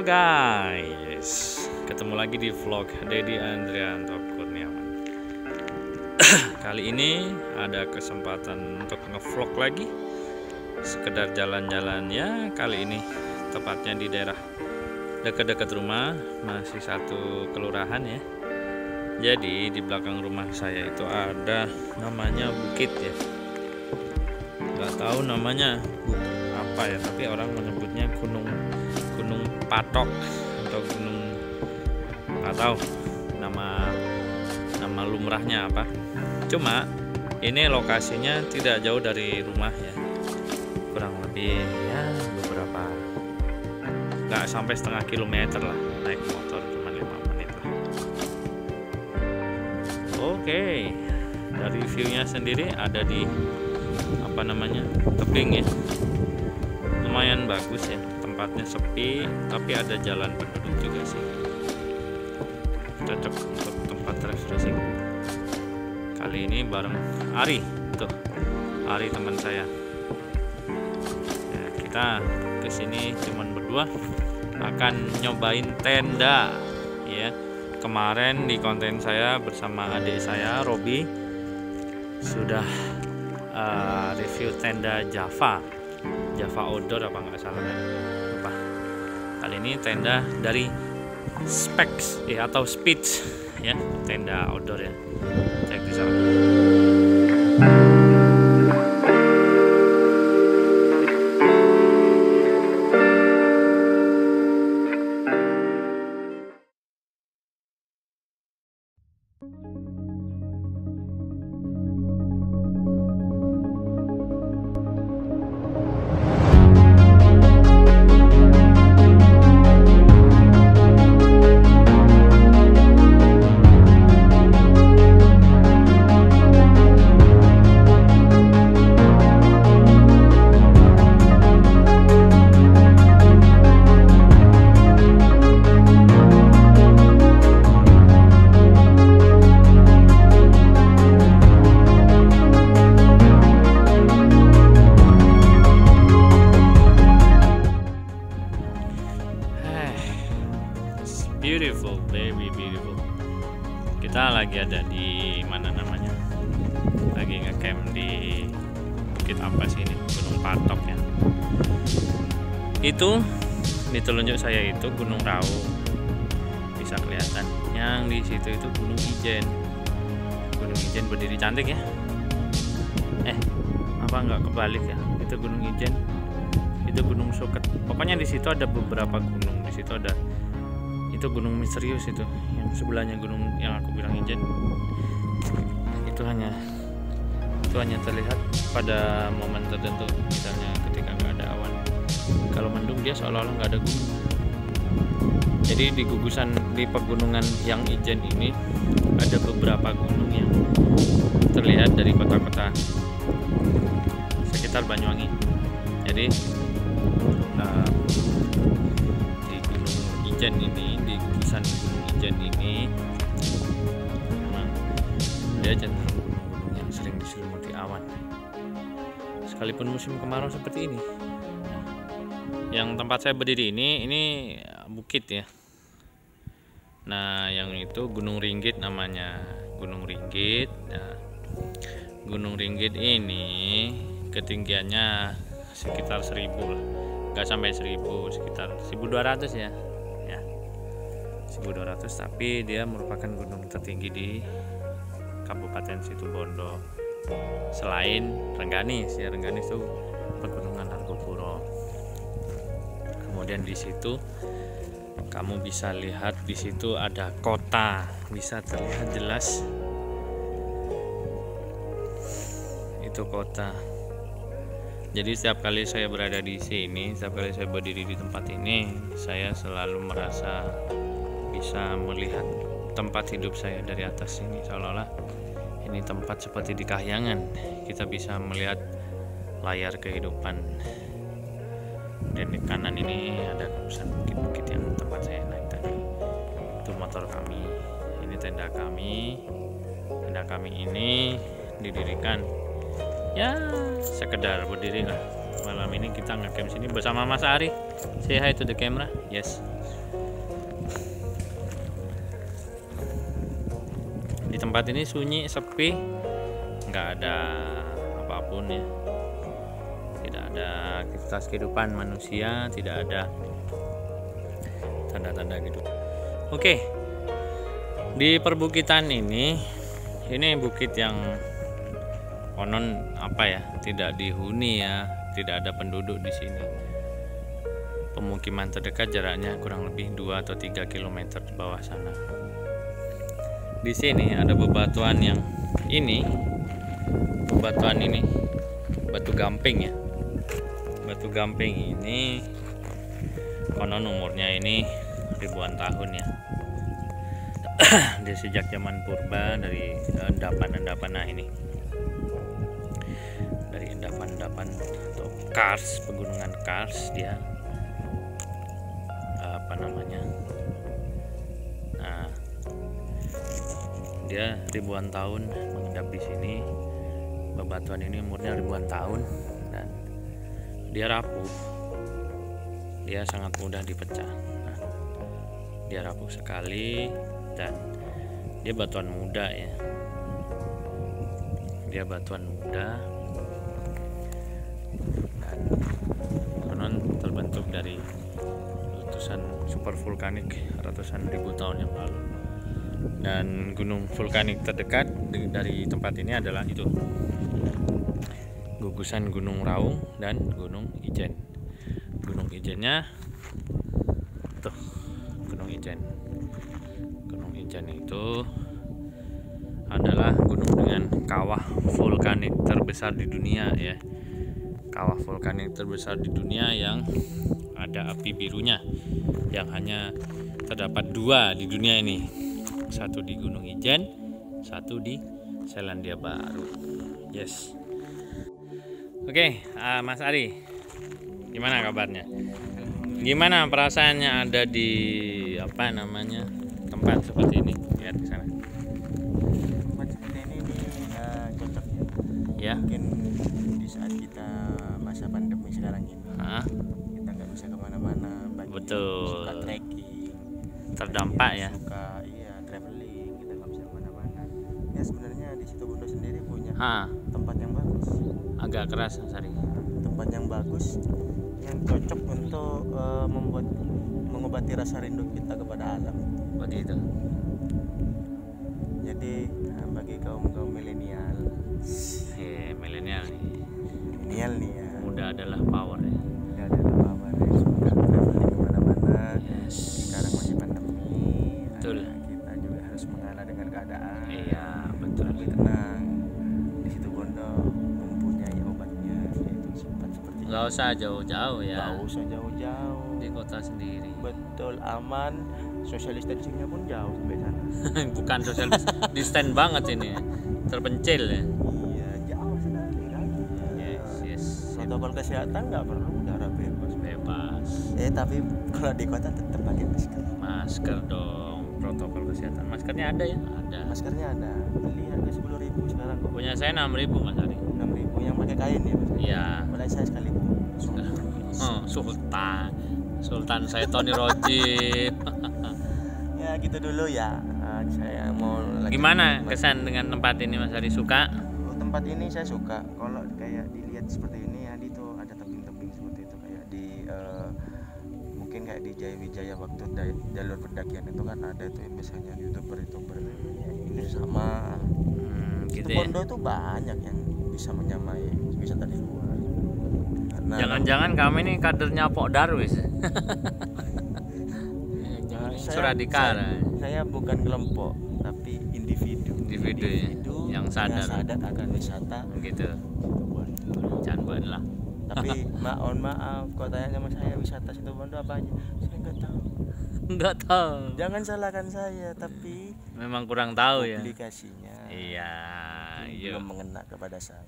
Guys, ketemu lagi di vlog Dedi Andrianto Kurniawan. Kali ini ada kesempatan untuk ngevlog lagi, sekedar jalan-jalan ya. Kali ini tepatnya di daerah dekat-dekat rumah, masih satu kelurahan ya. Jadi di belakang rumah saya itu ada namanya bukit ya. Gak tahu namanya apa ya, tapi orang menyebutnya gunung patok atau gunung nggak tahu nama nama lumrahnya apa. Cuma ini lokasinya tidak jauh dari rumah ya. Kurang lebih ya beberapa nggak sampai setengah kilometer lah naik motor cuma lima menit lah. Oke dari viewnya sendiri ada di apa namanya tebing ya. Lumayan bagus ya tempatnya sepi tapi ada jalan penduduk juga sih. Cocok untuk tempat refreshing. Kali ini bareng Ari tuh. Ari teman saya. Ya, kita ke sini cuman berdua. Akan nyobain tenda ya. Kemarin di konten saya bersama adik saya Robi sudah uh, review tenda Java. Java outdoor apa nggak salah ya kali ini tenda dari Specs ya atau Speech ya. Tenda outdoor ya. Cek di sana lagi ada di mana namanya? Lagi ngecamp di bukit apa sih ini? Gunung Patok ya. Itu di telunjuk saya itu Gunung Raung. Bisa kelihatan. Yang di situ itu Gunung Ijen. Gunung Ijen berdiri cantik ya. Eh, apa nggak kebalik ya? Itu Gunung Ijen. Itu Gunung Suket. Pokoknya di situ ada beberapa gunung. Di situ ada itu gunung misterius itu yang sebelahnya gunung yang aku bilang Ijen itu hanya itu hanya terlihat pada momen tertentu misalnya ketika nggak ada awan. Kalau mendung dia seolah-olah nggak ada gunung. Jadi di gugusan di pegunungan yang Ijen ini ada beberapa gunung yang terlihat dari kota-kota sekitar Banyuwangi. Jadi eh, di Gunung Ijen ini gugusan Gunung Ijen ini memang dia cenderung gunung-gunung yang sering diselimuti awan. Sekalipun musim kemarau seperti ini. Yang tempat saya berdiri ini ini bukit ya. Nah yang itu Gunung Ringgit namanya. Gunung Ringgit. Nah, Gunung Ringgit ini ketinggiannya sekitar 1000 lah. Nggak sampai 1000 sekitar 1200 ya ya 1200 tapi dia merupakan gunung tertinggi di Kabupaten Situbondo. Selain Rengganis ya Rengganis itu pegunungan Argopuro. Kemudian di situ kamu bisa lihat di situ ada kota. Bisa terlihat jelas. Itu kota. Jadi setiap kali saya berada di sini setiap kali saya berdiri di tempat ini saya selalu merasa bisa melihat tempat hidup saya dari atas sini seolah-olah ini tempat seperti di kahyangan. Kita bisa melihat layar kehidupan. Dan di kanan ini ada gugusan bukit-bukit yang tempat saya naik tadi. Itu motor kami. Ini tenda kami. Tenda kami ini didirikan ya sekedar berdiri lah. Malam ini kita ngecamp sini bersama Mas Ari. Say hi to the camera. Yes tempat ini sunyi sepi. Nggak ada apa pun ya. Tidak ada aktivitas kehidupan manusia tidak ada tanda-tanda gitu. Oke di perbukitan ini ini bukit yang konon apa ya tidak dihuni ya tidak ada penduduk di sini. Pemukiman terdekat jaraknya kurang lebih 2 atau 3 km di bawah sana di sini ada bebatuan yang ini. Bebatuan ini. Batu gamping ya. Batu gamping ini. Konon umurnya ini ribuan tahun ya. Dia sejak zaman purba dari endapan-endapan nah ini. Dari endapan-endapan atau kars pegunungan kars dia. Apa namanya dia ribuan tahun mengendap di sini. Bebatuan ini umurnya ribuan tahun dan dia rapuh. Dia sangat mudah dipecah. Nah, dia rapuh sekali dan dia batuan muda ya. Dia batuan muda. Dan konon terbentuk dari letusan super vulkanik ratusan ribu tahun yang lalu dan gunung vulkanik terdekat dari tempat ini adalah itu. Gugusan Gunung Raung dan Gunung Ijen. Gunung Ijennya tuh Gunung Ijen. Gunung Ijen itu adalah gunung dengan kawah vulkanik terbesar di dunia ya. Kawah vulkanik terbesar di dunia yang ada api birunya yang hanya terdapat dua di dunia ini satu di Gunung Ijen satu di Selandia Baru. Yes. Oke uh, Mas Ari gimana kabarnya? Gimana perasaannya ada di apa namanya tempat seperti ini? Lihat di sana. Tempat seperti ini nih uh, cocok ya. Ya. Mungkin di saat kita masa pandemi sekarang ini Ah, kita nggak bisa ke mana-mana. Betul. suka trekking terdampak ya. suka ha. Tempat yang bagus. Agak keras Ari tempat yang bagus yang cocok untuk uh, membuat mengobati rasa rindu kita kepada alam. Begitu. Jadi uh, bagi kaum kaum milenial. Eh milenial nih. Milenial nih ya. Muda adalah power ya nggak usah jauh-jauh ya. Nggak usah jauh-jauh. Di kota sendiri. Betul aman. Social distancingnya pun jauh sampai sana. Bukan social distance banget ini terpencil ya. Iya jauh sekali kan. Yes yes. Protokol kesehatan nggak perlu udara bebas. Bebas. Eh tapi kalau di kota tetap pakai masker. Masker dong. Protokol kesehatan maskernya ada ya? Ada. Maskernya ada. Beli harga sepuluh ribu sekarang kok. Punya saya 6000 mas Ari enam ribu yang pakai kain ya iya. Mulai saya sekali bu. Oh, Sultan. Sultan saya Tony Rojib. Ya gitu dulu ya. Ah, saya mau lanjut gimana kesan dengan tempat ini mas Ari? Suka? Oh, tempat ini saya suka. Kalau kayak dilihat seperti ini ya itu ada tebing-tebing seperti itu. Kayak di eh, mungkin kayak di Jaya Wijaya waktu jalur pendakian itu kan ada itu yang biasanya youtuber youtuber ini sama hmm, gitu Situ ya? Bondo itu banyak yang bisa menyamai wisata di luar karena jangan-jangan kami ini kadernya Pok Darwis. Saya- Suradikara. saya, saya bukan kelompok tapi individu. Individu ya, yang sadar. sadar akan wisata. Gitu. Jangan lah. Tapi mohon maaf kau tanya sama saya wisata situ Bondo apa aja? Saya nggak tahu. Nggak tahu. Jangan salahkan saya tapi memang kurang tahu ya. publikasinya. Iya iya. belum mengena kepada saya